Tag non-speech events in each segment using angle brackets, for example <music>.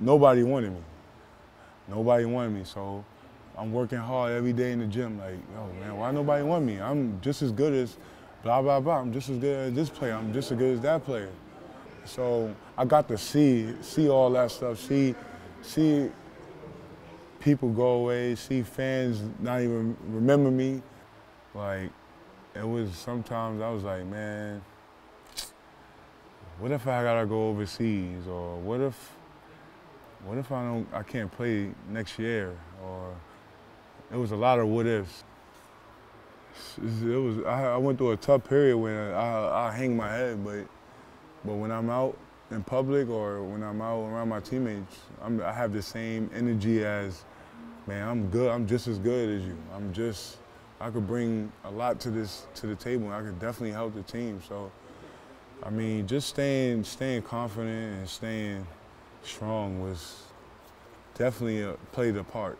nobody wanted me. Nobody wanted me, so I'm working hard every day in the gym. Like, yo, man, why nobody want me? I'm just as good as blah blah blah. I'm just as good as this player. I'm just as good as that player. So I got to see see all that stuff. See see people go away. See fans not even remember me. Like it was sometimes I was like, man, what if I gotta go overseas, or what if what if I don't I can't play next year, or it was a lot of what ifs. It was I, went through a tough period when I, I hang my head, but but when I'm out in public or when I'm out around my teammates, I'm, I have the same energy as, man, I'm good. I'm just as good as you. I'm just I could bring a lot to this to the table. I could definitely help the team. So, I mean, just staying staying confident and staying strong was definitely a, played a part.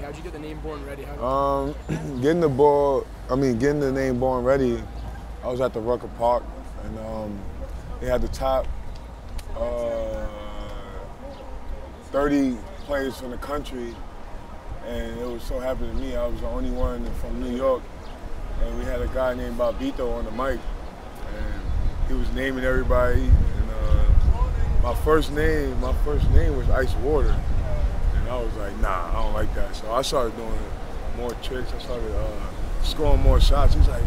How'd you get the name Born Ready? Um, <clears throat> getting the ball, I mean, getting the name Born Ready. I was at the Rucker Park, and um, they had the top uh, 30 players from the country and it was so happy to me. I was the only one from New York, and we had a guy named Bobbito on the mic, and he was naming everybody. My first name, my first name was Ice Water, and I was like, nah, I don't like that. So I started doing more tricks. I started uh, scoring more shots. He's like,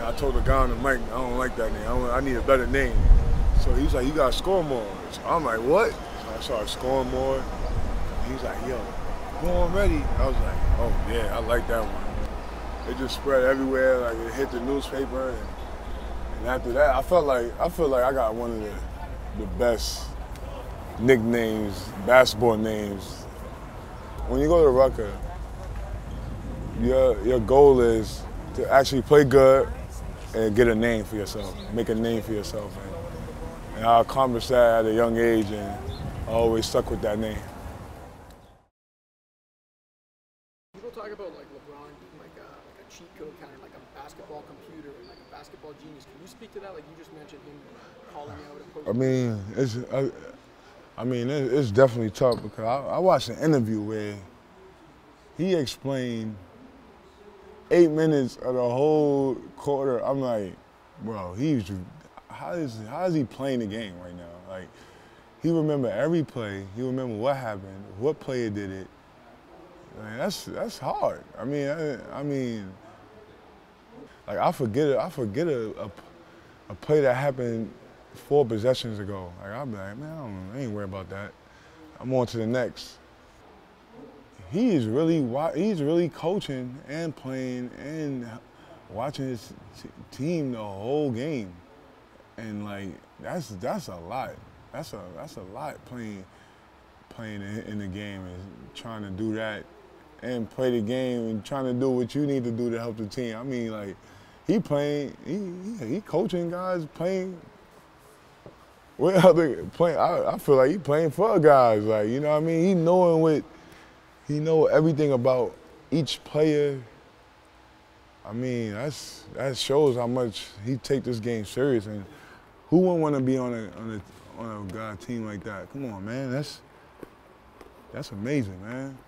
I told the guy on the mic, I don't like that name. I, I need a better name. So he's like, you gotta score more. So I'm like, what? So I started scoring more. He's like, yo, born ready. I was like, oh yeah, I like that one. It just spread everywhere, like it hit the newspaper, and, and after that, I felt like I feel like I got one of the the best nicknames, basketball names. When you go to Rucker, your your goal is to actually play good and get a name for yourself, make a name for yourself. And, and I accomplished that at a young age, and I always stuck with that name. talk about like LeBron being like a, like a cheat code kind of like a basketball computer and like a basketball genius. Can you speak to that? Like you just mentioned him calling out. I mean, it's I, I mean it's definitely tough because I, I watched an interview where he explained eight minutes of the whole quarter. I'm like, bro, he's how is how is he playing the game right now? Like he remember every play. He remember what happened, what player did it, Man, that's that's hard. I mean, I, I mean, like I forget it. I forget a, a, a play that happened four possessions ago. Like I'm like, man, I, I ain't worried about that. I'm on to the next. He is really he's really coaching and playing and watching his team the whole game, and like that's that's a lot. That's a that's a lot playing playing in, the game and trying to do that and play the game and trying to do what you need to do to help the team. I mean, like, he playing, he, he coaching guys playing. What other playing? I, I feel like he playing for guys. Like, you know what I mean? He knowing what, he know everything about each player. I mean, that's that shows how much he take this game serious. And who wouldn't want to be on a on a on a guy team like that? Come on, man. That's that's amazing, man.